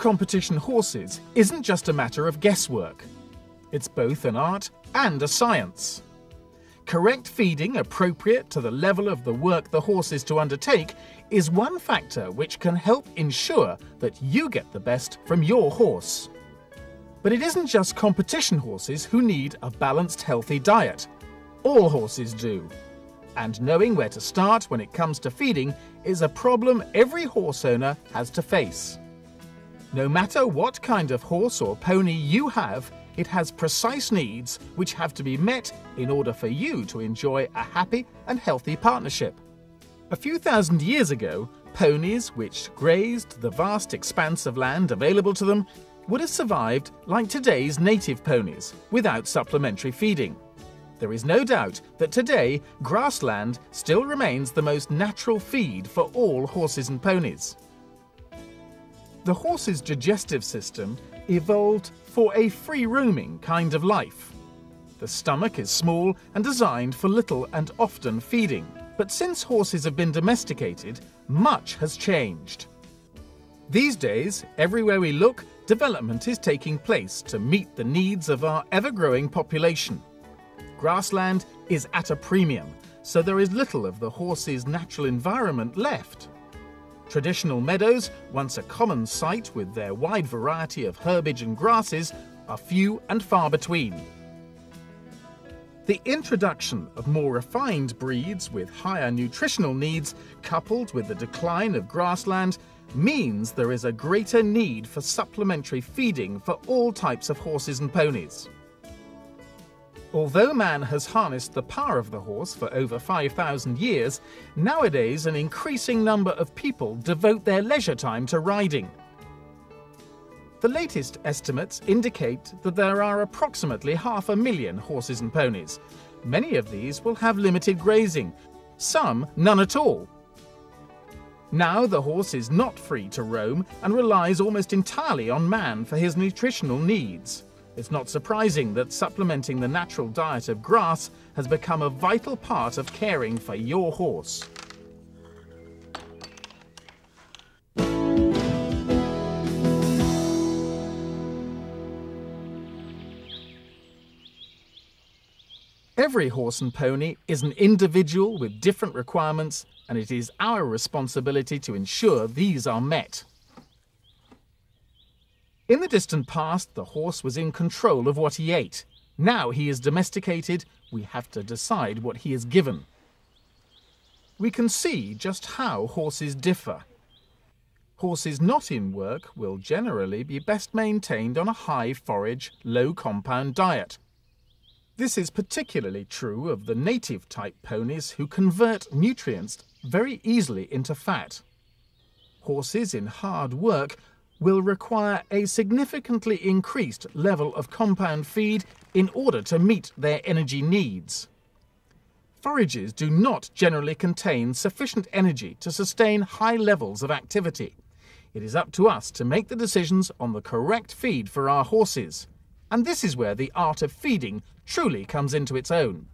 Competition horses isn't just a matter of guesswork. It's both an art and a science. Correct feeding appropriate to the level of the work the horse is to undertake is one factor which can help ensure that you get the best from your horse. But it isn't just competition horses who need a balanced, healthy diet. All horses do. And knowing where to start when it comes to feeding is a problem every horse owner has to face. No matter what kind of horse or pony you have, it has precise needs which have to be met in order for you to enjoy a happy and healthy partnership. A few thousand years ago, ponies which grazed the vast expanse of land available to them would have survived like today's native ponies, without supplementary feeding. There is no doubt that today grassland still remains the most natural feed for all horses and ponies. The horse's digestive system evolved for a free roaming kind of life. The stomach is small and designed for little and often feeding. But since horses have been domesticated, much has changed. These days, everywhere we look, development is taking place to meet the needs of our ever growing population. Grassland is at a premium, so there is little of the horse's natural environment left. Traditional meadows, once a common sight with their wide variety of herbage and grasses, are few and far between. The introduction of more refined breeds with higher nutritional needs, coupled with the decline of grassland, means there is a greater need for supplementary feeding for all types of horses and ponies. Although man has harnessed the power of the horse for over 5,000 years, nowadays an increasing number of people devote their leisure time to riding. The latest estimates indicate that there are approximately half a million horses and ponies. Many of these will have limited grazing, some none at all. Now the horse is not free to roam and relies almost entirely on man for his nutritional needs. It's not surprising that supplementing the natural diet of grass has become a vital part of caring for your horse. Every horse and pony is an individual with different requirements, and it is our responsibility to ensure these are met. In the distant past, the horse was in control of what he ate. Now he is domesticated, we have to decide what he is given. We can see just how horses differ. Horses not in work will generally be best maintained on a high forage, low compound diet. This is particularly true of the native type ponies who convert nutrients very easily into fat. Horses in hard work will require a significantly increased level of compound feed in order to meet their energy needs. Forages do not generally contain sufficient energy to sustain high levels of activity. It is up to us to make the decisions on the correct feed for our horses. And this is where the art of feeding truly comes into its own.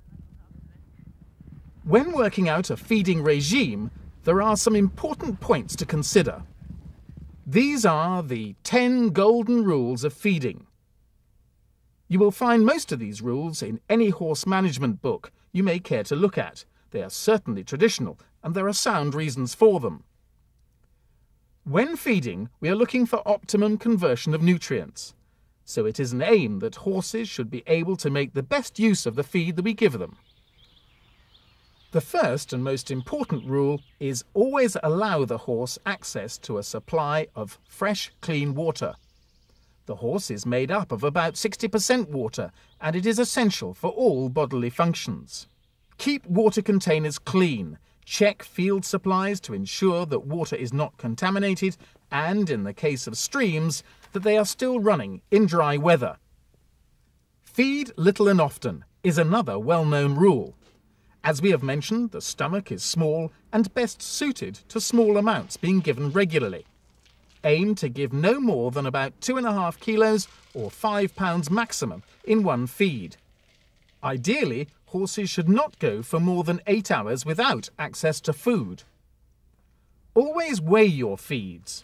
When working out a feeding regime, there are some important points to consider. These are the 10 golden rules of feeding. You will find most of these rules in any horse management book you may care to look at. They are certainly traditional, and there are sound reasons for them. When feeding, we are looking for optimum conversion of nutrients. So it is an aim that horses should be able to make the best use of the feed that we give them. The first and most important rule is always allow the horse access to a supply of fresh, clean water. The horse is made up of about 60% water and it is essential for all bodily functions. Keep water containers clean. Check field supplies to ensure that water is not contaminated and, in the case of streams, that they are still running in dry weather. Feed little and often is another well-known rule. As we have mentioned, the stomach is small and best suited to small amounts being given regularly. Aim to give no more than about 2.5 kilos or 5 pounds maximum in one feed. Ideally, horses should not go for more than 8 hours without access to food. Always weigh your feeds.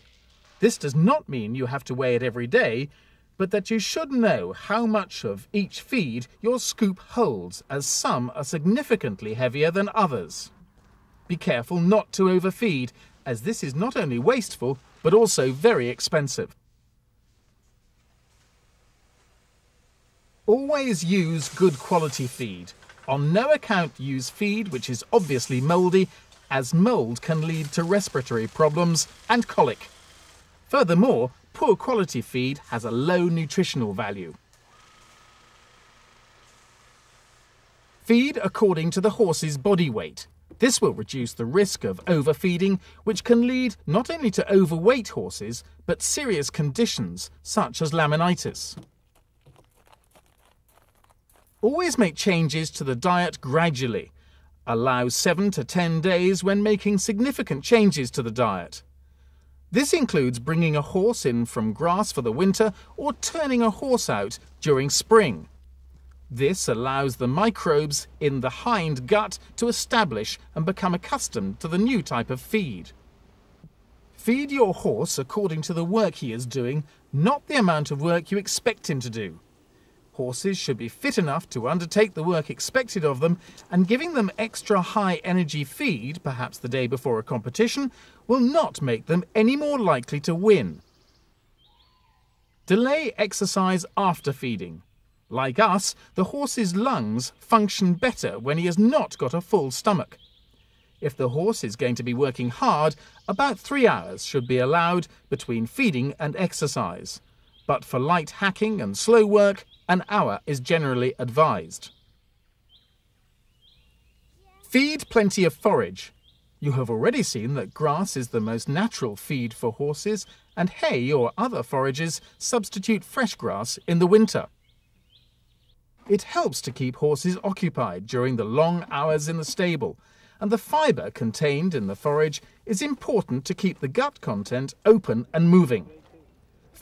This does not mean you have to weigh it every day, but that you should know how much of each feed your scoop holds, as some are significantly heavier than others. Be careful not to overfeed, as this is not only wasteful, but also very expensive. Always use good quality feed. On no account use feed which is obviously mouldy, as mould can lead to respiratory problems and colic. Furthermore, poor quality feed has a low nutritional value. Feed according to the horse's body weight. This will reduce the risk of overfeeding, which can lead not only to overweight horses, but serious conditions such as laminitis. Always make changes to the diet gradually. Allow 7 to 10 days when making significant changes to the diet. This includes bringing a horse in from grass for the winter or turning a horse out during spring. This allows the microbes in the hind gut to establish and become accustomed to the new type of feed. Feed your horse according to the work he is doing, not the amount of work you expect him to do. Horses should be fit enough to undertake the work expected of them, and giving them extra high energy feed, perhaps the day before a competition, will not make them any more likely to win. Delay exercise after feeding. Like us, the horse's lungs function better when he has not got a full stomach. If the horse is going to be working hard, about three hours should be allowed between feeding and exercise. But for light hacking and slow work, an hour is generally advised. Feed plenty of forage. You have already seen that grass is the most natural feed for horses, and hay or other forages substitute fresh grass in the winter. It helps to keep horses occupied during the long hours in the stable, and the fibre contained in the forage is important to keep the gut content open and moving.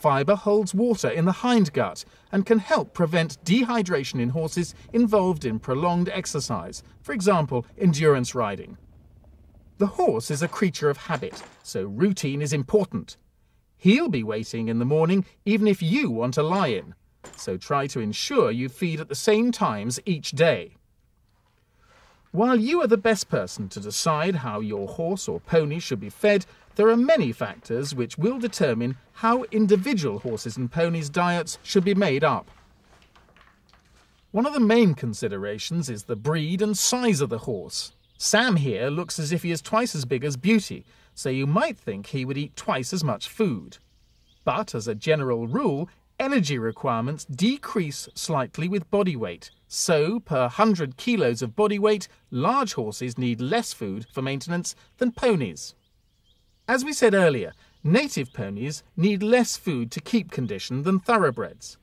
Fibre holds water in the hindgut and can help prevent dehydration in horses involved in prolonged exercise, for example, endurance riding. The horse is a creature of habit, so routine is important. He'll be waiting in the morning even if you want to lie in, so try to ensure you feed at the same times each day. While you are the best person to decide how your horse or pony should be fed, there are many factors which will determine how individual horses and ponies' diets should be made up. One of the main considerations is the breed and size of the horse. Sam here looks as if he is twice as big as Beauty, so you might think he would eat twice as much food. But as a general rule, energy requirements decrease slightly with body weight. So, per 100 kilos of body weight, large horses need less food for maintenance than ponies. As we said earlier, native ponies need less food to keep condition than thoroughbreds.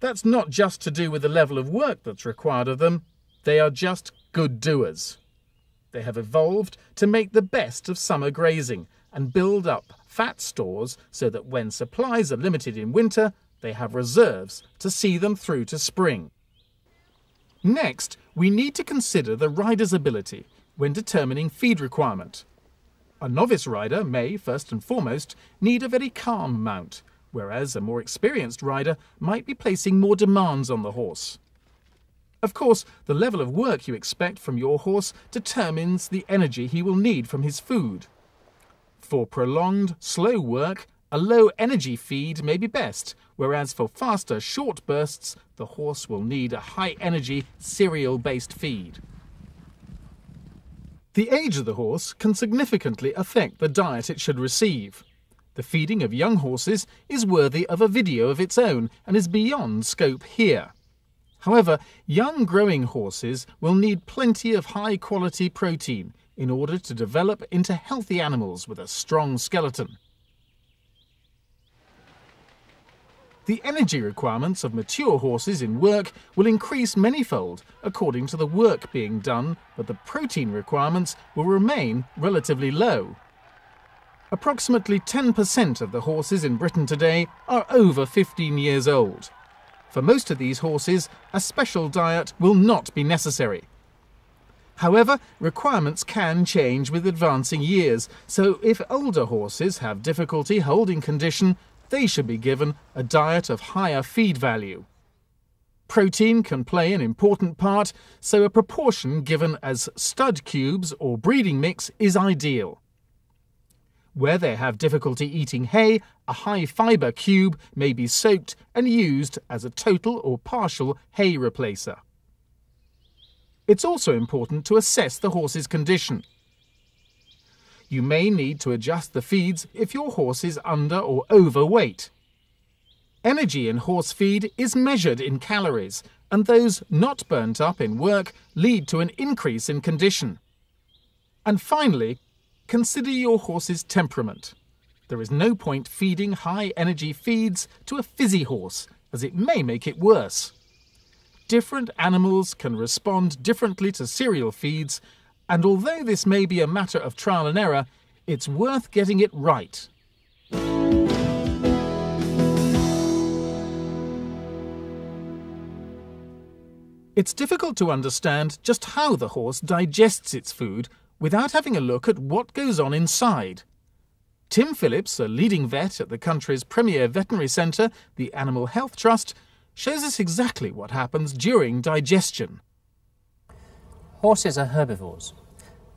That's not just to do with the level of work that's required of them, they are just good doers. They have evolved to make the best of summer grazing and build up fat stores so that when supplies are limited in winter, they have reserves to see them through to spring. Next, we need to consider the rider's ability when determining feed requirement. A novice rider may, first and foremost, need a very calm mount, whereas a more experienced rider might be placing more demands on the horse. Of course, the level of work you expect from your horse determines the energy he will need from his food. For prolonged, slow work, a low energy feed may be best, whereas for faster, short bursts, the horse will need a high energy, cereal based feed. The age of the horse can significantly affect the diet it should receive. The feeding of young horses is worthy of a video of its own and is beyond scope here. However, young growing horses will need plenty of high quality protein in order to develop into healthy animals with a strong skeleton. The energy requirements of mature horses in work will increase manyfold according to the work being done, but the protein requirements will remain relatively low. Approximately 10% of the horses in Britain today are over 15 years old. For most of these horses, a special diet will not be necessary. However, requirements can change with advancing years, so if older horses have difficulty holding condition, they should be given a diet of higher feed value. Protein can play an important part, so a proportion given as stud cubes or breeding mix is ideal. Where they have difficulty eating hay, a high fibre cube may be soaked and used as a total or partial hay replacer. It's also important to assess the horse's condition. You may need to adjust the feeds if your horse is under or overweight. Energy in horse feed is measured in calories, and those not burnt up in work lead to an increase in condition. And finally, consider your horse's temperament. There is no point feeding high energy feeds to a fizzy horse, as it may make it worse different animals can respond differently to cereal feeds, and although this may be a matter of trial and error, it's worth getting it right. It's difficult to understand just how the horse digests its food without having a look at what goes on inside. Tim Phillips, a leading vet at the country's premier veterinary centre, the Animal Health Trust, shows us exactly what happens during digestion. Horses are herbivores.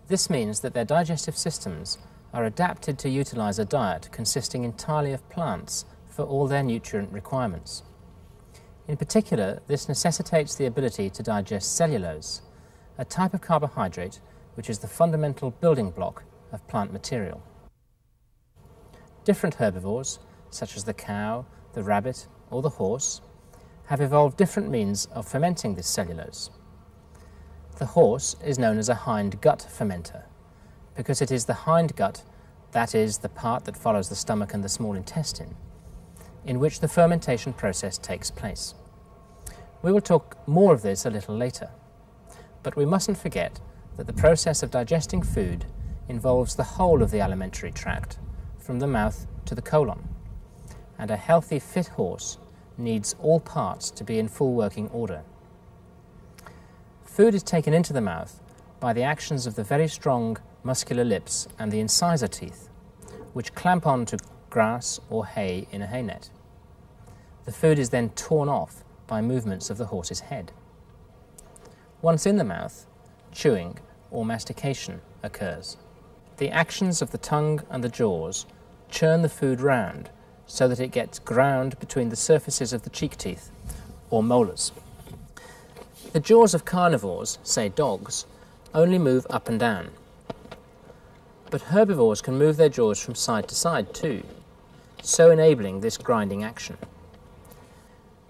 This means that their digestive systems are adapted to utilize a diet consisting entirely of plants for all their nutrient requirements. In particular, this necessitates the ability to digest cellulose, a type of carbohydrate which is the fundamental building block of plant material. Different herbivores, such as the cow, the rabbit, or the horse, have evolved different means of fermenting this cellulose. The horse is known as a hind gut fermenter because it is the hind gut, that is, the part that follows the stomach and the small intestine, in which the fermentation process takes place. We will talk more of this a little later, but we mustn't forget that the process of digesting food involves the whole of the alimentary tract, from the mouth to the colon, and a healthy, fit horse needs all parts to be in full working order. Food is taken into the mouth by the actions of the very strong muscular lips and the incisor teeth, which clamp on to grass or hay in a hay net. The food is then torn off by movements of the horse's head. Once in the mouth, chewing or mastication occurs. The actions of the tongue and the jaws churn the food round so that it gets ground between the surfaces of the cheek teeth, or molars. The jaws of carnivores, say dogs, only move up and down. But herbivores can move their jaws from side to side too, so enabling this grinding action.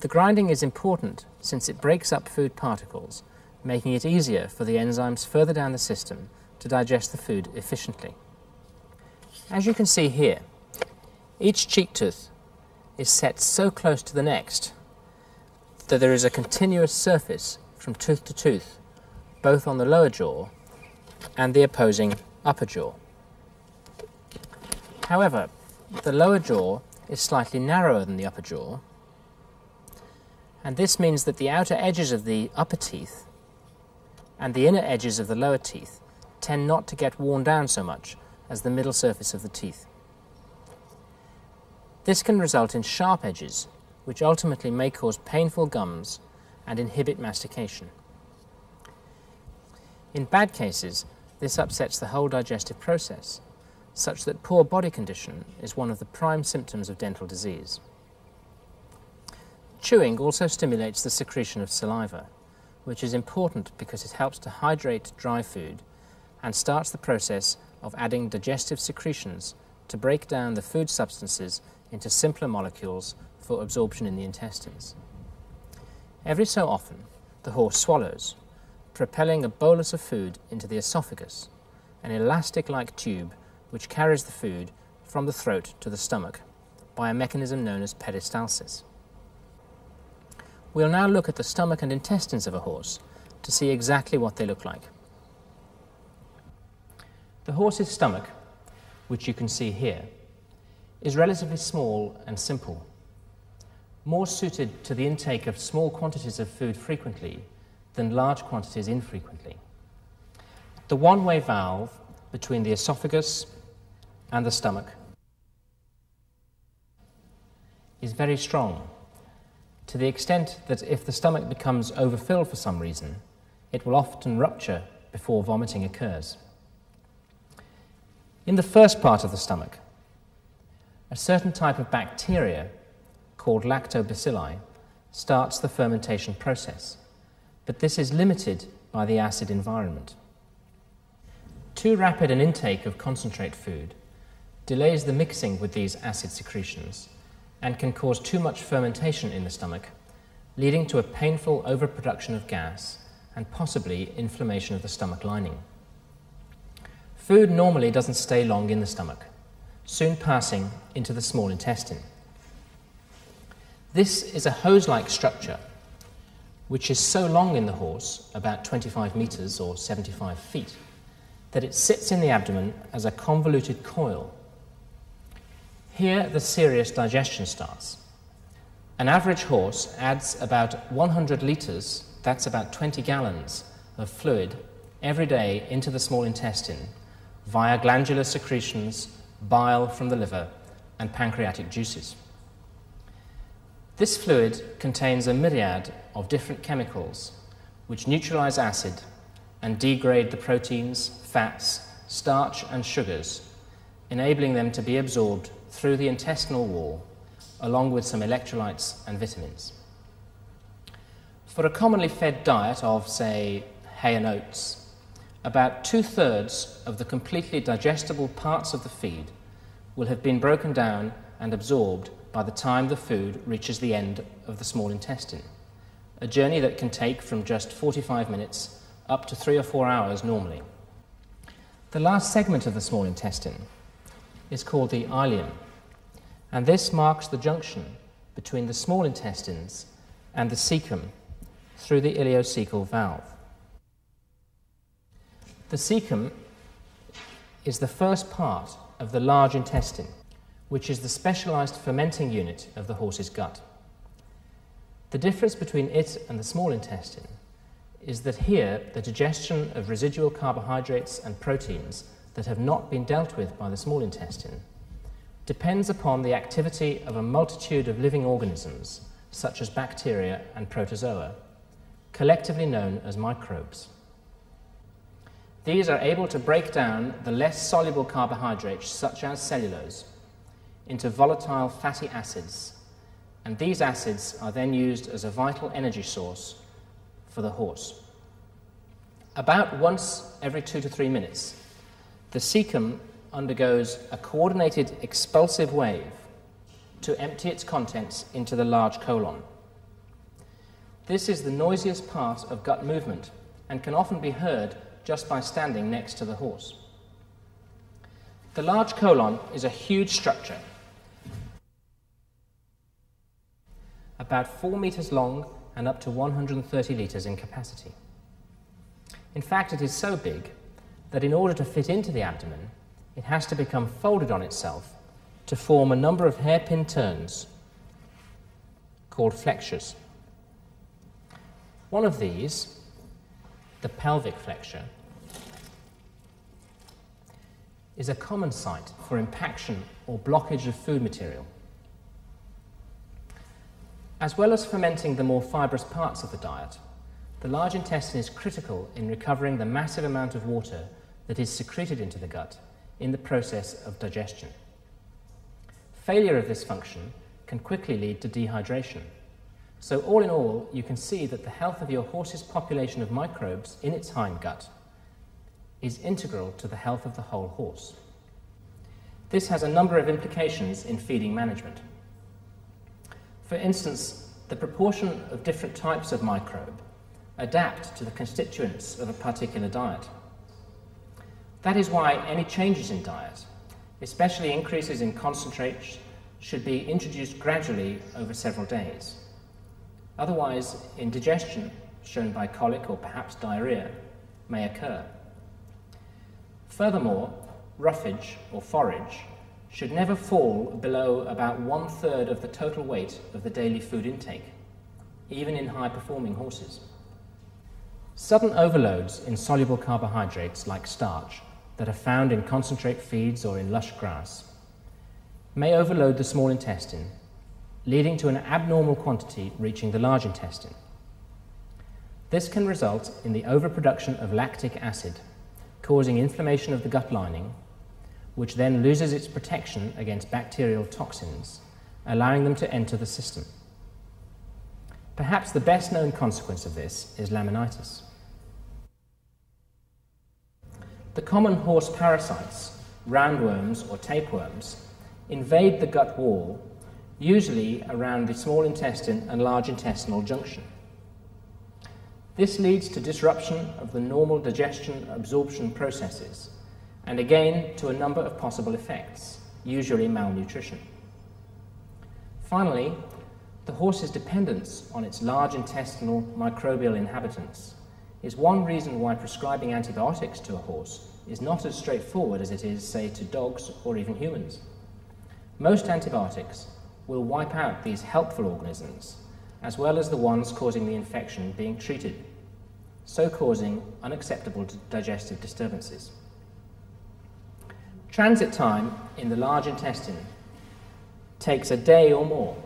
The grinding is important since it breaks up food particles, making it easier for the enzymes further down the system to digest the food efficiently. As you can see here, each cheek tooth is set so close to the next that there is a continuous surface from tooth to tooth, both on the lower jaw and the opposing upper jaw. However, the lower jaw is slightly narrower than the upper jaw, and this means that the outer edges of the upper teeth and the inner edges of the lower teeth tend not to get worn down so much as the middle surface of the teeth. This can result in sharp edges, which ultimately may cause painful gums and inhibit mastication. In bad cases, this upsets the whole digestive process, such that poor body condition is one of the prime symptoms of dental disease. Chewing also stimulates the secretion of saliva, which is important because it helps to hydrate dry food and starts the process of adding digestive secretions to break down the food substances into simpler molecules for absorption in the intestines. Every so often, the horse swallows, propelling a bolus of food into the esophagus, an elastic-like tube which carries the food from the throat to the stomach by a mechanism known as peristalsis. We'll now look at the stomach and intestines of a horse to see exactly what they look like. The horse's stomach, which you can see here, is relatively small and simple, more suited to the intake of small quantities of food frequently than large quantities infrequently. the one way valve between the esophagus and the stomach is very strong to the extent that if the stomach becomes overfilled for some reason, it will often rupture before vomiting occurs. In the first part of the stomach, a certain type of bacteria called lactobacilli starts the fermentation process, but this is limited by the acid environment. Too rapid an intake of concentrate food delays the mixing with these acid secretions and can cause too much fermentation in the stomach, leading to a painful overproduction of gas and possibly inflammation of the stomach lining. Food normally doesn't stay long in the stomach, soon passing into the small intestine. This is a hose like structure which is so long in the horse, about 25 metres or 75 feet, that it sits in the abdomen as a convoluted coil here, the serious digestion starts. An average horse adds about 100 litres, that's about 20 gallons, of fluid every day into the small intestine via glandular secretions, bile from the liver, and pancreatic juices. This fluid contains a myriad of different chemicals which neutralize acid and degrade the proteins, fats, starch, and sugars, enabling them to be absorbed through the intestinal wall, along with some electrolytes and vitamins. For a commonly fed diet of, say, hay and oats, about two thirds of the completely digestible parts of the feed will have been broken down and absorbed by the time the food reaches the end of the small intestine, a journey that can take from just 45 minutes up to three or four hours normally. The last segment of the small intestine is called the ileum, and this marks the junction between the small intestines and the cecum through the ileocecal valve. The cecum is the first part of the large intestine, which is the specialized fermenting unit of the horse's gut. The difference between it and the small intestine is that here the digestion of residual carbohydrates and proteins that have not been dealt with by the small intestine depends upon the activity of a multitude of living organisms, such as bacteria and protozoa, collectively known as microbes. These are able to break down the less soluble carbohydrates, such as cellulose, into volatile fatty acids, and these acids are then used as a vital energy source for the horse. About once every two to three minutes, the cecum undergoes a coordinated expulsive wave to empty its contents into the large colon. This is the noisiest part of gut movement and can often be heard just by standing next to the horse. The large colon is a huge structure, about 4 metres long and up to 130 litres in capacity. In fact, it is so big that in order to fit into the abdomen, it has to become folded on itself to form a number of hairpin turns called flexures. One of these, the pelvic flexure, is a common site for impaction or blockage of food material. As well as fermenting the more fibrous parts of the diet, the large intestine is critical in recovering the massive amount of water that is secreted into the gut in the process of digestion. Failure of this function can quickly lead to dehydration. So, all in all, you can see that the health of your horse's population of microbes in its hindgut is integral to the health of the whole horse. This has a number of implications in feeding management. For instance, the proportion of different types of microbe adapt to the constituents of a particular diet. That is why any changes in diet, especially increases in concentrates, should be introduced gradually over several days. Otherwise, indigestion, shown by colic or perhaps diarrhea, may occur. Furthermore, roughage or forage should never fall below about one third of the total weight of the daily food intake, even in high performing horses. Sudden overloads in soluble carbohydrates like starch that are found in concentrate feeds or in lush grass may overload the small intestine, leading to an abnormal quantity reaching the large intestine. This can result in the overproduction of lactic acid, causing inflammation of the gut lining, which then loses its protection against bacterial toxins, allowing them to enter the system. Perhaps the best known consequence of this is laminitis. The common horse parasites, roundworms or tapeworms, invade the gut wall, usually around the small intestine and large intestinal junction. This leads to disruption of the normal digestion absorption processes, and again to a number of possible effects, usually malnutrition. Finally, the horse's dependence on its large intestinal microbial inhabitants is one reason why prescribing antibiotics to a horse is not as straightforward as it is, say, to dogs or even humans. Most antibiotics will wipe out these helpful organisms as well as the ones causing the infection being treated, so causing unacceptable digestive disturbances. Transit time in the large intestine takes a day or more,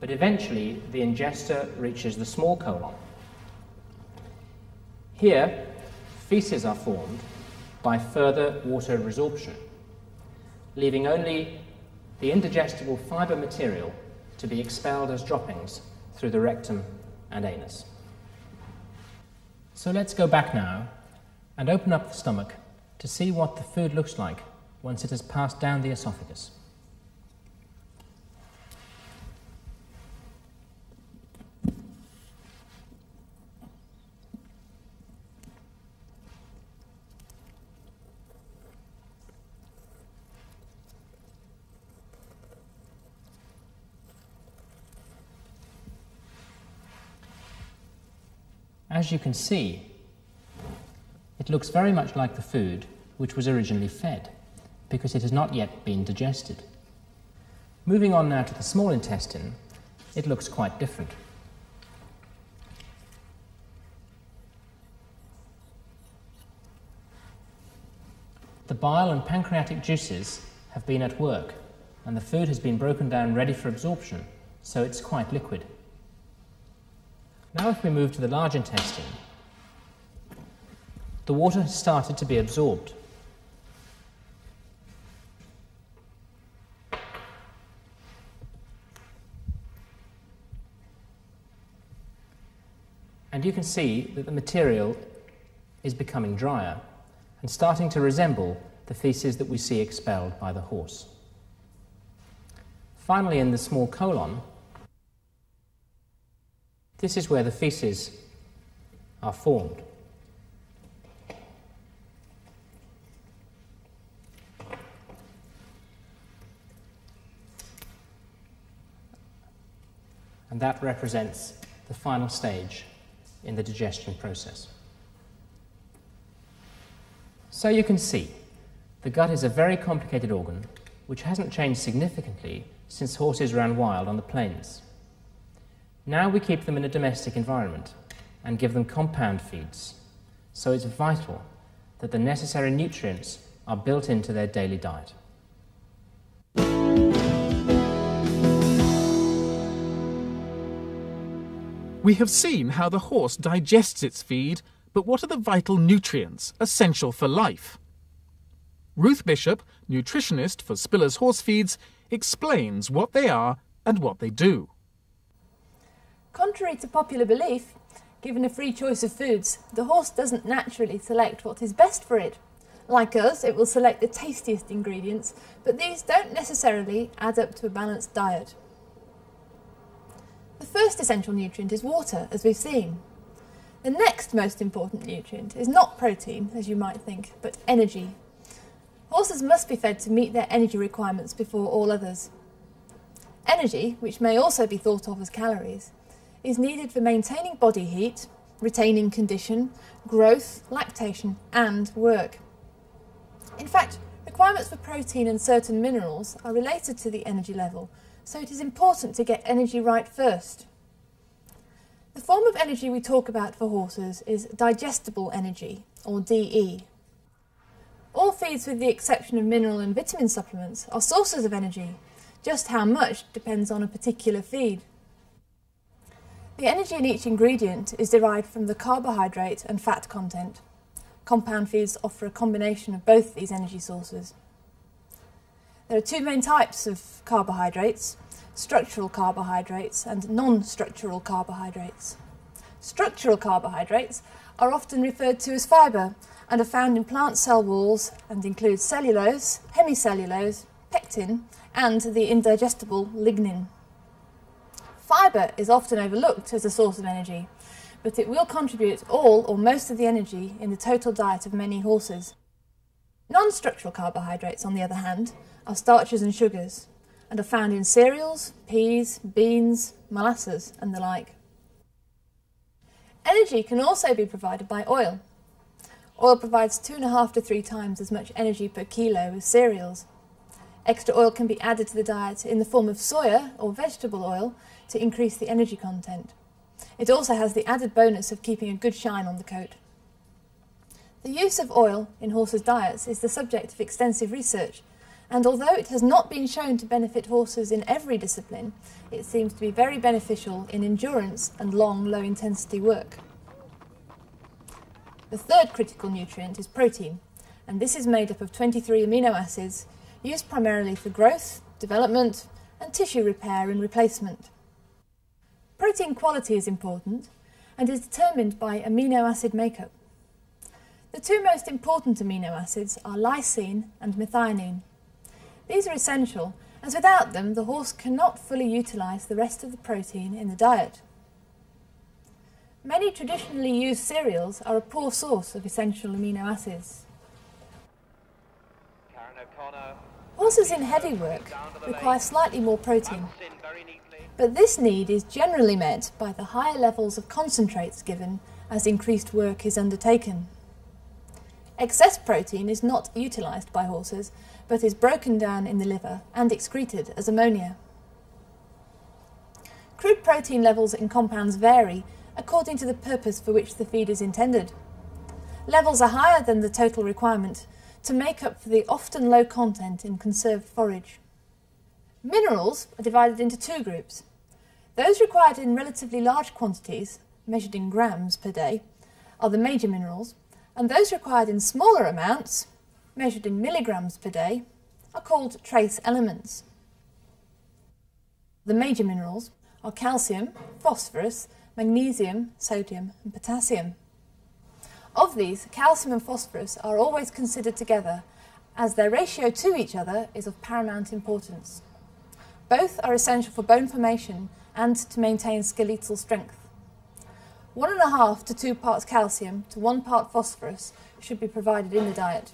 but eventually the ingesta reaches the small colon. Here, feces are formed by further water resorption, leaving only the indigestible fibre material to be expelled as droppings through the rectum and anus. So let's go back now and open up the stomach to see what the food looks like once it has passed down the esophagus. As you can see, it looks very much like the food which was originally fed, because it has not yet been digested. Moving on now to the small intestine, it looks quite different. The bile and pancreatic juices have been at work, and the food has been broken down ready for absorption, so it's quite liquid. Now if we move to the large intestine, the water has started to be absorbed. And you can see that the material is becoming drier and starting to resemble the feces that we see expelled by the horse. Finally, in the small colon, this is where the feces are formed. And that represents the final stage in the digestion process. So you can see, the gut is a very complicated organ which hasn't changed significantly since horses ran wild on the plains. Now we keep them in a domestic environment and give them compound feeds, so it's vital that the necessary nutrients are built into their daily diet. We have seen how the horse digests its feed, but what are the vital nutrients essential for life? Ruth Bishop, nutritionist for Spiller's Horse Feeds, explains what they are and what they do. Contrary to popular belief, given a free choice of foods, the horse doesn't naturally select what is best for it. Like us, it will select the tastiest ingredients, but these don't necessarily add up to a balanced diet. The first essential nutrient is water, as we've seen. The next most important nutrient is not protein, as you might think, but energy. Horses must be fed to meet their energy requirements before all others. Energy, which may also be thought of as calories, is needed for maintaining body heat, retaining condition, growth, lactation, and work. In fact, requirements for protein and certain minerals are related to the energy level, so it is important to get energy right first. The form of energy we talk about for horses is digestible energy, or DE. All feeds, with the exception of mineral and vitamin supplements, are sources of energy. Just how much depends on a particular feed. The energy in each ingredient is derived from the carbohydrate and fat content. Compound feeds offer a combination of both these energy sources. There are two main types of carbohydrates structural carbohydrates and non structural carbohydrates. Structural carbohydrates are often referred to as fibre and are found in plant cell walls and include cellulose, hemicellulose, pectin, and the indigestible lignin. Fibre is often overlooked as a source of energy, but it will contribute all or most of the energy in the total diet of many horses. Non structural carbohydrates, on the other hand, are starches and sugars, and are found in cereals, peas, beans, molasses, and the like. Energy can also be provided by oil. Oil provides two and a half to three times as much energy per kilo as cereals. Extra oil can be added to the diet in the form of soya or vegetable oil to increase the energy content. It also has the added bonus of keeping a good shine on the coat. The use of oil in horses' diets is the subject of extensive research, and although it has not been shown to benefit horses in every discipline, it seems to be very beneficial in endurance and long, low intensity work. The third critical nutrient is protein, and this is made up of 23 amino acids used primarily for growth, development, and tissue repair and replacement. Protein quality is important and is determined by amino acid makeup. The two most important amino acids are lysine and methionine. These are essential, as without them the horse cannot fully utilise the rest of the protein in the diet. Many traditionally used cereals are a poor source of essential amino acids. Horses in heavy work require slightly more protein, but this need is generally met by the higher levels of concentrates given as increased work is undertaken. Excess protein is not utilised by horses, but is broken down in the liver and excreted as ammonia. Crude protein levels in compounds vary according to the purpose for which the feed is intended. Levels are higher than the total requirement to make up for the often low content in conserved forage. Minerals are divided into two groups. Those required in relatively large quantities, measured in grams per day, are the major minerals, and those required in smaller amounts, measured in milligrams per day, are called trace elements. The major minerals are calcium, phosphorus, magnesium, sodium, and potassium. Of these, calcium and phosphorus are always considered together as their ratio to each other is of paramount importance. Both are essential for bone formation and to maintain skeletal strength. One and a half to two parts calcium to one part phosphorus should be provided in the diet.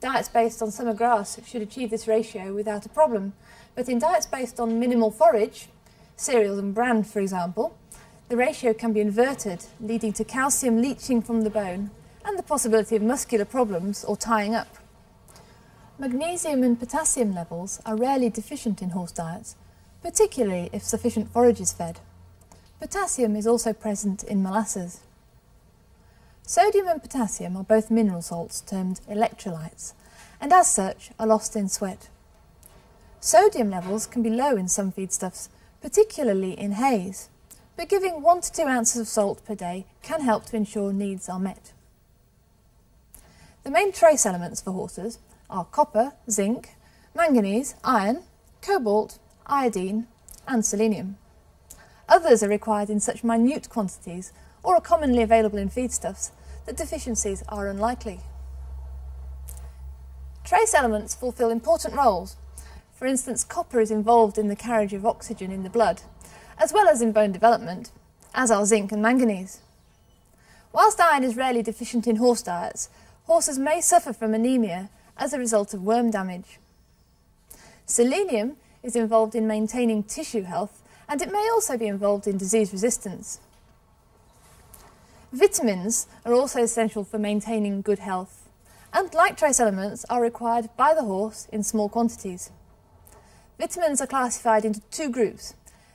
Diets based on summer grass should achieve this ratio without a problem, but in diets based on minimal forage, cereals and bran for example, the ratio can be inverted, leading to calcium leaching from the bone and the possibility of muscular problems or tying up. Magnesium and potassium levels are rarely deficient in horse diets, particularly if sufficient forage is fed. Potassium is also present in molasses. Sodium and potassium are both mineral salts termed electrolytes, and as such are lost in sweat. Sodium levels can be low in some feedstuffs, particularly in hays, but giving 1 to 2 ounces of salt per day can help to ensure needs are met. The main trace elements for horses are copper, zinc, manganese, iron, cobalt, iodine, and selenium. Others are required in such minute quantities or are commonly available in feedstuffs that deficiencies are unlikely. Trace elements fulfill important roles. For instance, copper is involved in the carriage of oxygen in the blood, as well as in bone development, as are zinc and manganese. Whilst iron is rarely deficient in horse diets, horses may suffer from anemia as a result of worm damage. Selenium is involved in maintaining tissue health and it may also be involved in disease resistance. Vitamins are also essential for maintaining good health, and like trace elements are required by the horse in small quantities. Vitamins are classified into two groups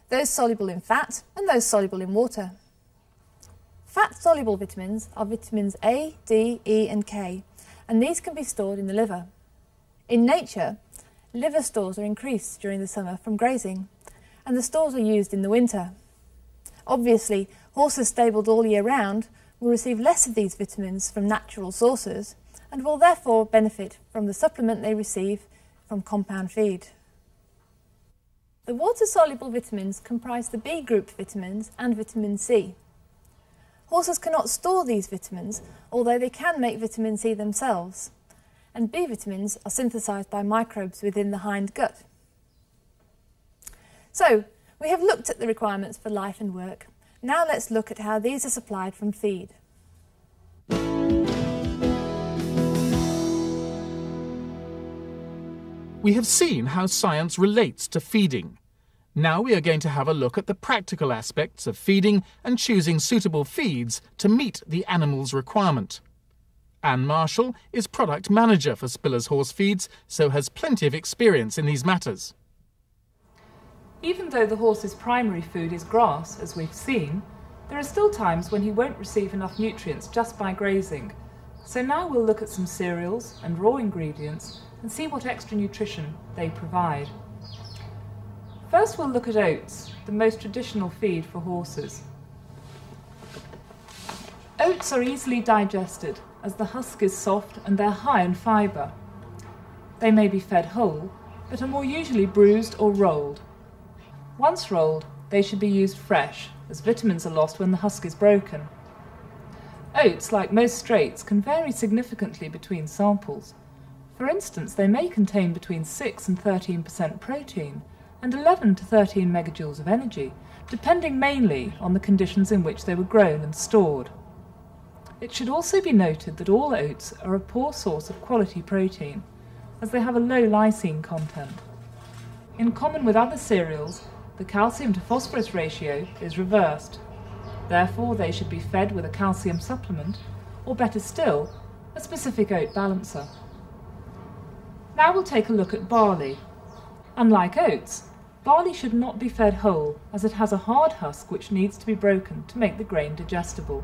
those soluble in fat and those soluble in water. Fat soluble vitamins are vitamins A, D, E, and K, and these can be stored in the liver. In nature, liver stores are increased during the summer from grazing, and the stores are used in the winter. Obviously, horses stabled all year round will receive less of these vitamins from natural sources and will therefore benefit from the supplement they receive from compound feed. The water-soluble vitamins comprise the B group vitamins and vitamin C. Horses cannot store these vitamins, although they can make vitamin C themselves, and B vitamins are synthesized by microbes within the hind gut. So, we have looked at the requirements for life and work. Now let's look at how these are supplied from feed. We have seen how science relates to feeding. Now we are going to have a look at the practical aspects of feeding and choosing suitable feeds to meet the animal's requirement. Anne Marshall is product manager for Spiller's Horse Feeds, so has plenty of experience in these matters. Even though the horse's primary food is grass, as we've seen, there are still times when he won't receive enough nutrients just by grazing. So now we'll look at some cereals and raw ingredients and see what extra nutrition they provide. First we'll look at oats, the most traditional feed for horses. Oats are easily digested as the husk is soft and they're high in fibre. They may be fed whole, but are more usually bruised or rolled. Once rolled, they should be used fresh, as vitamins are lost when the husk is broken. Oats, like most straights, can vary significantly between samples. For instance, they may contain between 6 and 13% protein and 11 to 13 megajoules of energy, depending mainly on the conditions in which they were grown and stored. It should also be noted that all oats are a poor source of quality protein, as they have a low lysine content. In common with other cereals, the calcium to phosphorus ratio is reversed. Therefore, they should be fed with a calcium supplement, or better still, a specific oat balancer. Now we'll take a look at barley. Unlike oats, barley should not be fed whole as it has a hard husk which needs to be broken to make the grain digestible.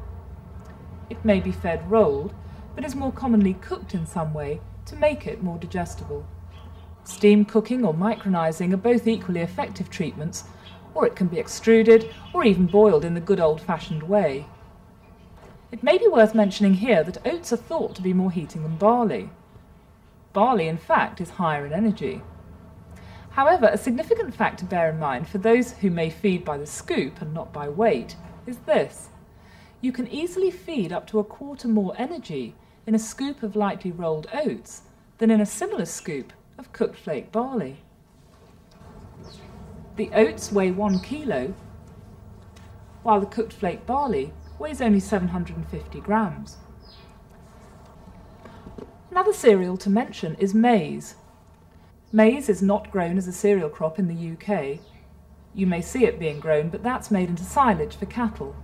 It may be fed rolled, but is more commonly cooked in some way to make it more digestible. Steam cooking or micronizing are both equally effective treatments, or it can be extruded or even boiled in the good old-fashioned way. It may be worth mentioning here that oats are thought to be more heating than barley. Barley, in fact, is higher in energy. However, a significant fact to bear in mind for those who may feed by the scoop and not by weight is this. You can easily feed up to a quarter more energy in a scoop of lightly rolled oats than in a similar scoop of cooked flake barley. The oats weigh one kilo, while the cooked flake barley weighs only 750 grams. Another cereal to mention is maize. Maize is not grown as a cereal crop in the UK. You may see it being grown, but that's made into silage for cattle.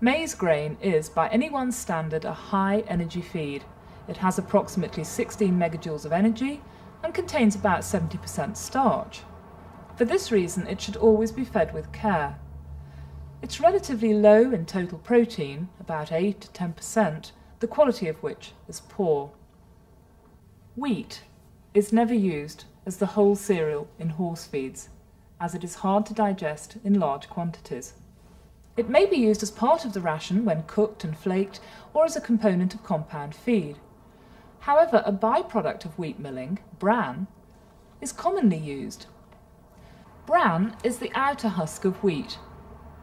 Maize grain is, by anyone's standard, a high energy feed. It has approximately 16 megajoules of energy and contains about 70% starch. For this reason, it should always be fed with care. It's relatively low in total protein, about 8 to 10%, the quality of which is poor. Wheat is never used as the whole cereal in horse feeds, as it is hard to digest in large quantities. It may be used as part of the ration when cooked and flaked, or as a component of compound feed. However, a byproduct of wheat milling, bran, is commonly used. Bran is the outer husk of wheat,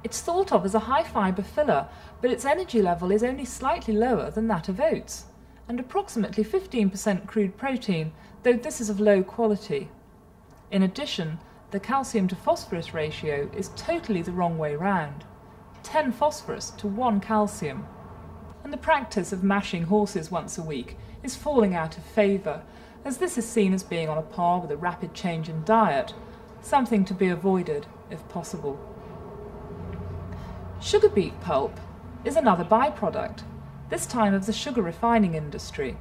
it's thought of as a high fibre filler, but its energy level is only slightly lower than that of oats, and approximately 15% crude protein, though this is of low quality. In addition, the calcium to phosphorus ratio is totally the wrong way round 10 phosphorus to 1 calcium. And the practice of mashing horses once a week is falling out of favour, as this is seen as being on a par with a rapid change in diet, something to be avoided if possible. Sugar beet pulp is another byproduct, this time of the sugar refining industry.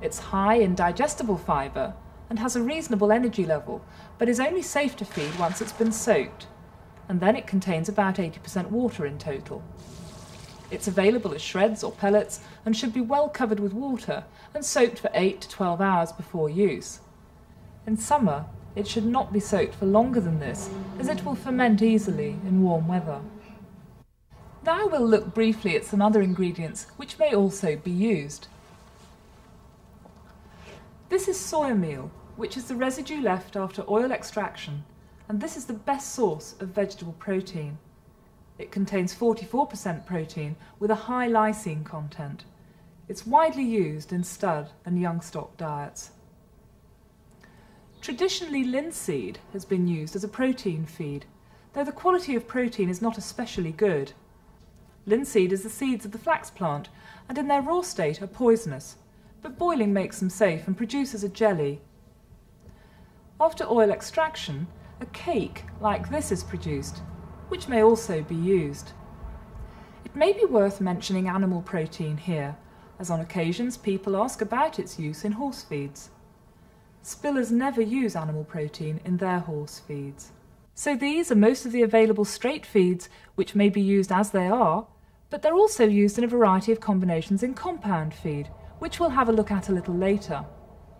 It's high in digestible fibre and has a reasonable energy level, but is only safe to feed once it's been soaked, and then it contains about 80% water in total. It's available as shreds or pellets and should be well covered with water and soaked for 8 to 12 hours before use. In summer, it should not be soaked for longer than this, as it will ferment easily in warm weather. Now we'll look briefly at some other ingredients which may also be used. This is soya meal, which is the residue left after oil extraction, and this is the best source of vegetable protein. It contains 44% protein with a high lysine content. It's widely used in stud and young stock diets. Traditionally, linseed has been used as a protein feed, though the quality of protein is not especially good. Linseed is the seeds of the flax plant, and in their raw state are poisonous, but boiling makes them safe and produces a jelly. After oil extraction, a cake like this is produced, which may also be used. It may be worth mentioning animal protein here, as on occasions people ask about its use in horse feeds. Spillers never use animal protein in their horse feeds. So these are most of the available straight feeds which may be used as they are, but they're also used in a variety of combinations in compound feed, which we'll have a look at a little later.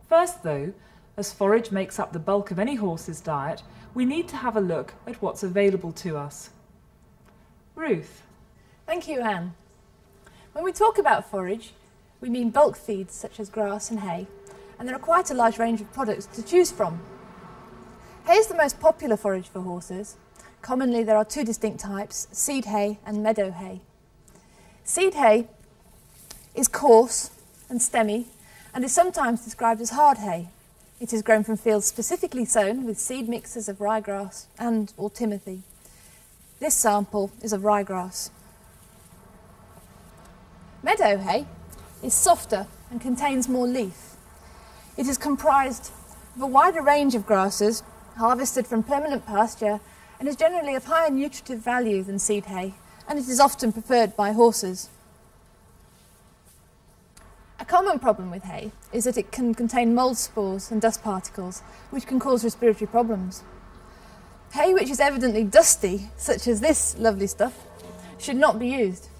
First though, as forage makes up the bulk of any horse's diet, we need to have a look at what's available to us. Ruth. Thank you, Anne. When we talk about forage, we mean bulk feeds such as grass and hay, and there are quite a large range of products to choose from. Hay is the most popular forage for horses. Commonly, there are two distinct types seed hay and meadow hay. Seed hay is coarse and stemmy and is sometimes described as hard hay. It is grown from fields specifically sown with seed mixes of ryegrass and or timothy. This sample is of ryegrass. Meadow hay is softer and contains more leaf. It is comprised of a wider range of grasses harvested from permanent pasture and is generally of higher nutritive value than seed hay and it is often preferred by horses. A common problem with hay is that it can contain mould spores and dust particles, which can cause respiratory problems. Hay which is evidently dusty, such as this lovely stuff, should not be used.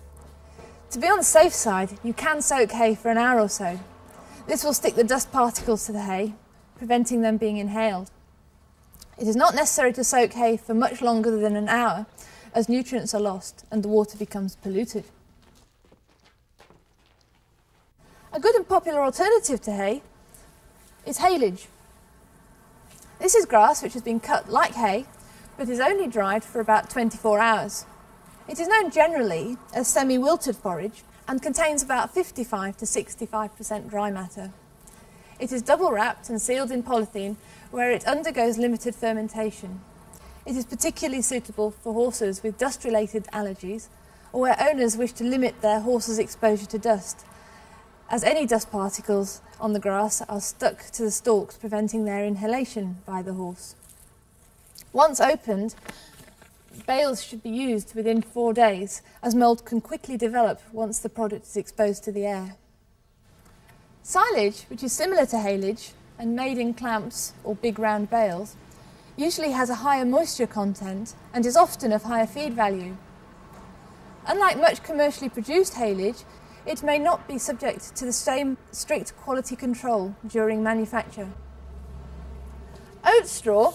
To be on the safe side, you can soak hay for an hour or so. This will stick the dust particles to the hay, preventing them being inhaled. It is not necessary to soak hay for much longer than an hour, as nutrients are lost and the water becomes polluted. A good and popular alternative to hay is haylage. This is grass which has been cut like hay but is only dried for about 24 hours. It is known generally as semi wilted forage and contains about 55 to 65% dry matter. It is double wrapped and sealed in polythene where it undergoes limited fermentation. It is particularly suitable for horses with dust related allergies or where owners wish to limit their horse's exposure to dust as any dust particles on the grass are stuck to the stalks, preventing their inhalation by the horse. Once opened, bales should be used within four days, as mould can quickly develop once the product is exposed to the air. Silage, which is similar to haylage and made in clamps or big round bales, usually has a higher moisture content and is often of higher feed value. Unlike much commercially produced haylage, it may not be subject to the same strict quality control during manufacture. Oat straw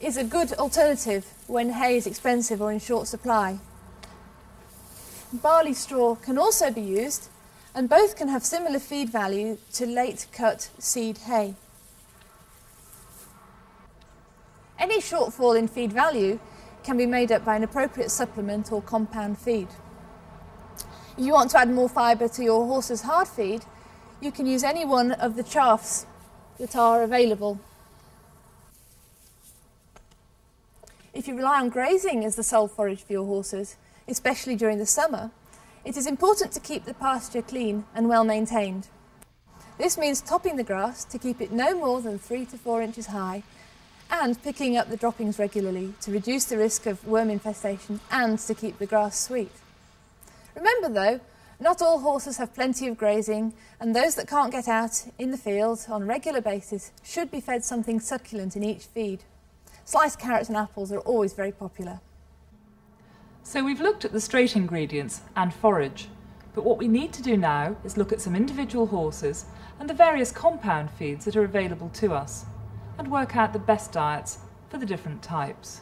is a good alternative when hay is expensive or in short supply. Barley straw can also be used, and both can have similar feed value to late cut seed hay. Any shortfall in feed value can be made up by an appropriate supplement or compound feed. If you want to add more fibre to your horse's hard feed, you can use any one of the chaffs that are available. If you rely on grazing as the sole forage for your horses, especially during the summer, it is important to keep the pasture clean and well maintained. This means topping the grass to keep it no more than three to four inches high and picking up the droppings regularly to reduce the risk of worm infestation and to keep the grass sweet. Remember though, not all horses have plenty of grazing, and those that can't get out in the field on a regular basis should be fed something succulent in each feed. Sliced carrots and apples are always very popular. So we've looked at the straight ingredients and forage, but what we need to do now is look at some individual horses and the various compound feeds that are available to us, and work out the best diets for the different types.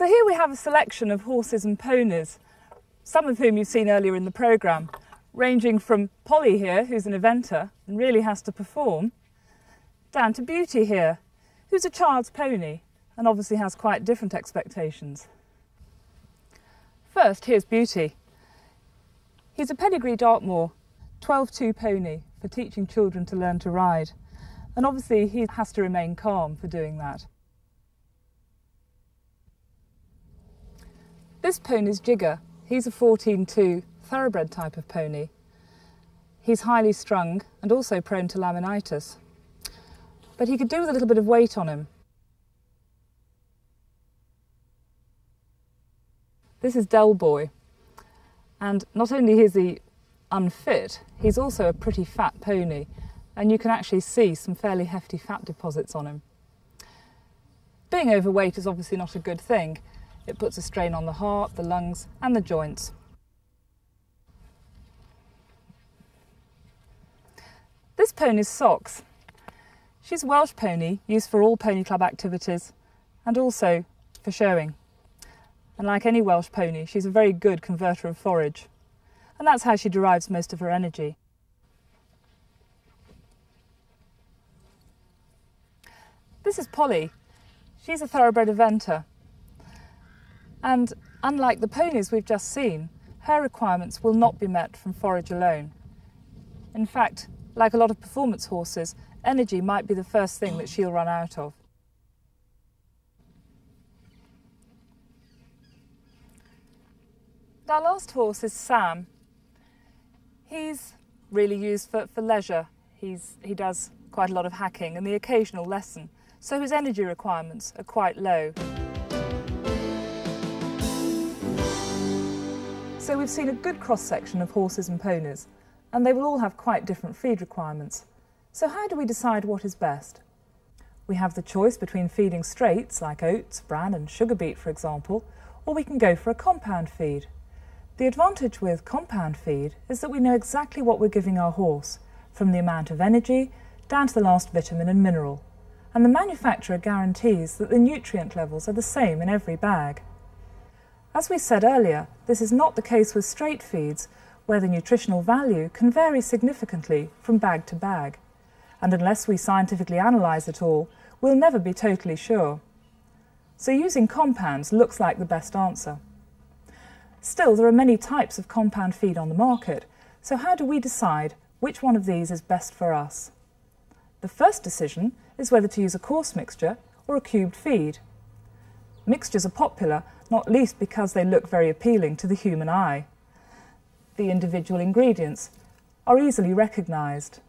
So here we have a selection of horses and ponies, some of whom you've seen earlier in the programme, ranging from Polly here, who's an eventer and really has to perform, down to Beauty here, who's a child's pony and obviously has quite different expectations. First, here's Beauty. He's a pedigree Dartmoor 12-2 pony for teaching children to learn to ride, and obviously he has to remain calm for doing that. This pony's Jigger. He's a 14-2 thoroughbred type of pony. He's highly strung and also prone to laminitis. But he could do with a little bit of weight on him. This is Del Boy. And not only is he unfit, he's also a pretty fat pony. And you can actually see some fairly hefty fat deposits on him. Being overweight is obviously not a good thing, it puts a strain on the heart, the lungs, and the joints. This pony's Socks. She's a Welsh pony used for all pony club activities and also for showing. And like any Welsh pony, she's a very good converter of forage. And that's how she derives most of her energy. This is Polly. She's a thoroughbred eventer and unlike the ponies we've just seen, her requirements will not be met from forage alone. In fact, like a lot of performance horses, energy might be the first thing that she'll run out of. Our last horse is Sam. He's really used for, for leisure. He's, he does quite a lot of hacking and the occasional lesson, so his energy requirements are quite low. So we've seen a good cross-section of horses and ponies, and they will all have quite different feed requirements. So how do we decide what is best? We have the choice between feeding straights, like oats, bran and sugar beet for example, or we can go for a compound feed. The advantage with compound feed is that we know exactly what we're giving our horse, from the amount of energy down to the last vitamin and mineral. And the manufacturer guarantees that the nutrient levels are the same in every bag. As we said earlier, this is not the case with straight feeds, where the nutritional value can vary significantly from bag to bag. And unless we scientifically analyse it all, we'll never be totally sure. So using compounds looks like the best answer. Still, there are many types of compound feed on the market, so how do we decide which one of these is best for us? The first decision is whether to use a coarse mixture or a cubed feed. Mixtures are popular not least because they look very appealing to the human eye. The individual ingredients are easily recognised.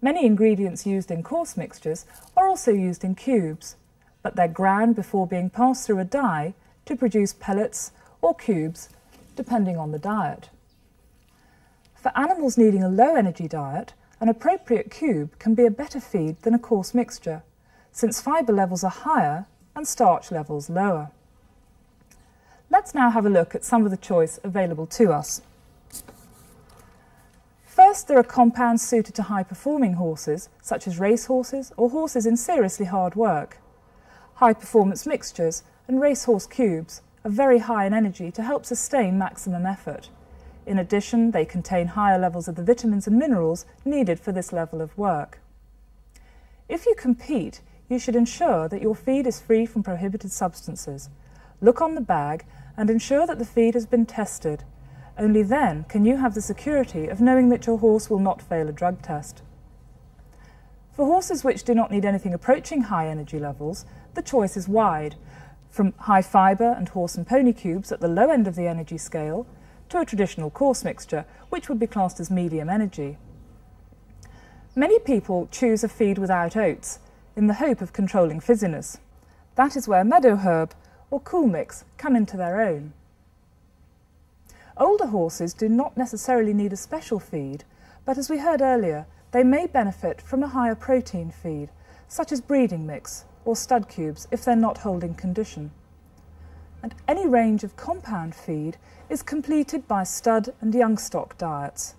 Many ingredients used in coarse mixtures are also used in cubes, but they're ground before being passed through a die to produce pellets or cubes, depending on the diet. For animals needing a low energy diet, an appropriate cube can be a better feed than a coarse mixture, since fibre levels are higher and starch levels lower. Let's now have a look at some of the choice available to us. First, there are compounds suited to high-performing horses, such as racehorses or horses in seriously hard work. High-performance mixtures and racehorse cubes are very high in energy to help sustain maximum effort. In addition, they contain higher levels of the vitamins and minerals needed for this level of work. If you compete, you should ensure that your feed is free from prohibited substances. Look on the bag and ensure that the feed has been tested. Only then can you have the security of knowing that your horse will not fail a drug test. For horses which do not need anything approaching high energy levels, the choice is wide, from high fibre and horse and pony cubes at the low end of the energy scale to a traditional coarse mixture, which would be classed as medium energy. Many people choose a feed without oats in the hope of controlling fizziness. That is where meadow herb or cool mix come into their own. Older horses do not necessarily need a special feed, but as we heard earlier, they may benefit from a higher protein feed, such as breeding mix or stud cubes if they're not holding condition. And any range of compound feed is completed by stud and young stock diets.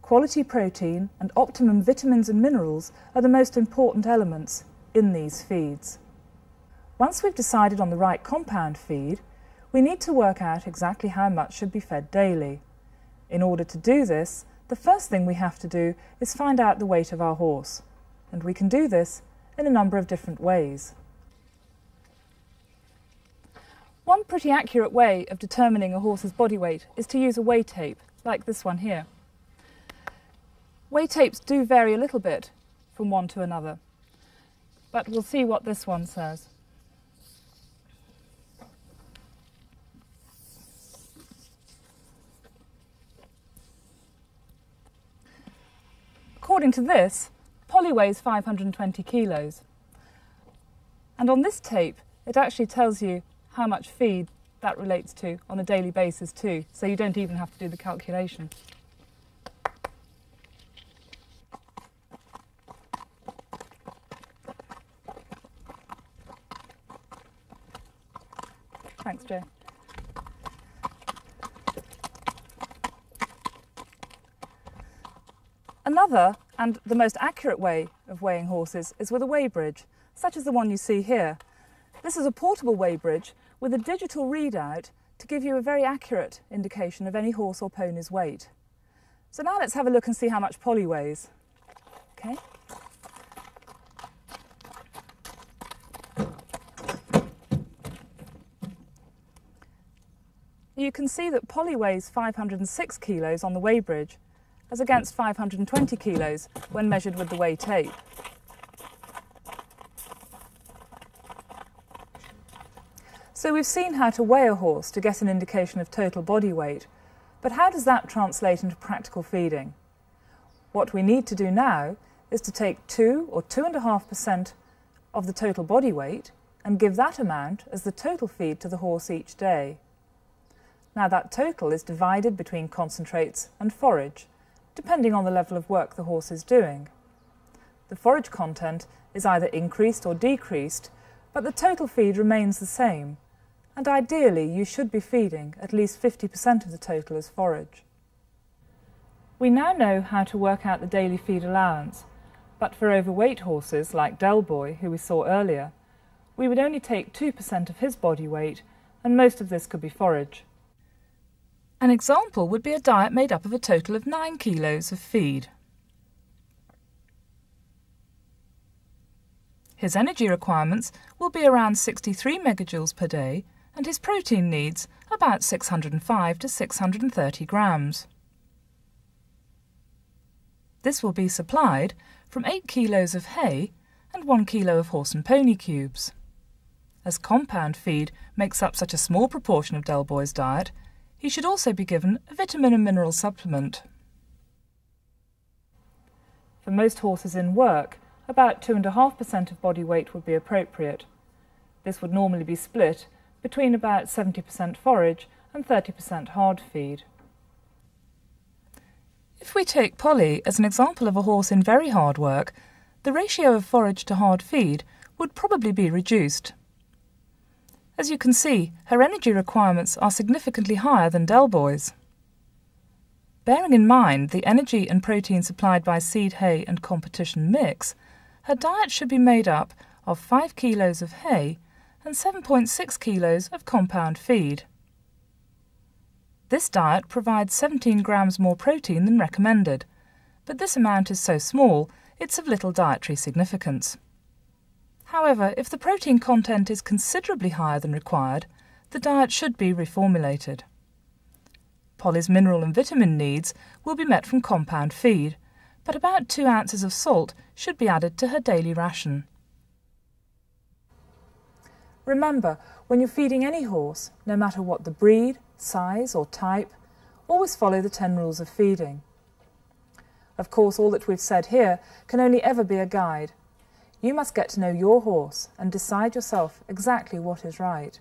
Quality protein and optimum vitamins and minerals are the most important elements in these feeds. Once we've decided on the right compound feed, we need to work out exactly how much should be fed daily. In order to do this, the first thing we have to do is find out the weight of our horse, and we can do this in a number of different ways. One pretty accurate way of determining a horse's body weight is to use a weigh tape, like this one here. Weigh tapes do vary a little bit from one to another, but we'll see what this one says. According to this, Polly weighs 520 kilos. And on this tape, it actually tells you how much feed that relates to on a daily basis too, so you don't even have to do the calculation. Thanks, Joe. Another and the most accurate way of weighing horses is with a weigh bridge, such as the one you see here. This is a portable weigh bridge with a digital readout to give you a very accurate indication of any horse or pony's weight. So now let's have a look and see how much Polly weighs. Okay. You can see that Polly weighs 506 kilos on the weigh bridge as against 520 kilos when measured with the weigh tape. So we've seen how to weigh a horse to get an indication of total body weight, but how does that translate into practical feeding? What we need to do now is to take 2 or 2.5% of the total body weight and give that amount as the total feed to the horse each day. Now that total is divided between concentrates and forage, depending on the level of work the horse is doing. The forage content is either increased or decreased, but the total feed remains the same, and ideally you should be feeding at least 50% of the total as forage. We now know how to work out the daily feed allowance, but for overweight horses like Del Boy, who we saw earlier, we would only take 2% of his body weight, and most of this could be forage. An example would be a diet made up of a total of 9 kilos of feed. His energy requirements will be around 63 megajoules per day and his protein needs about 605 to 630 grams. This will be supplied from 8 kilos of hay and 1 kilo of horse and pony cubes. As compound feed makes up such a small proportion of Del Boy's diet, he should also be given a vitamin and mineral supplement. For most horses in work, about 2.5% of body weight would be appropriate. This would normally be split between about 70% forage and 30% hard feed. If we take Polly as an example of a horse in very hard work, the ratio of forage to hard feed would probably be reduced. As you can see, her energy requirements are significantly higher than Del Boy's. Bearing in mind the energy and protein supplied by seed hay and competition mix, her diet should be made up of 5 kilos of hay and 7.6 kilos of compound feed. This diet provides 17 grams more protein than recommended, but this amount is so small it's of little dietary significance. However, if the protein content is considerably higher than required, the diet should be reformulated. Polly's mineral and vitamin needs will be met from compound feed, but about 2 ounces of salt should be added to her daily ration. Remember, when you're feeding any horse, no matter what the breed, size, or type, always follow the 10 rules of feeding. Of course, all that we've said here can only ever be a guide, you must get to know your horse and decide yourself exactly what is right.